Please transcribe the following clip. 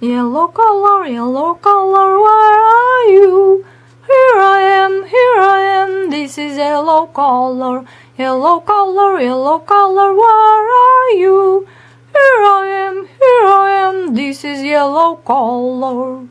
Yellow color, yellow color, where are you? Here I am, here I am, this is yellow color. Yellow color, yellow color, where are you? Here I am, here I am, this is yellow color.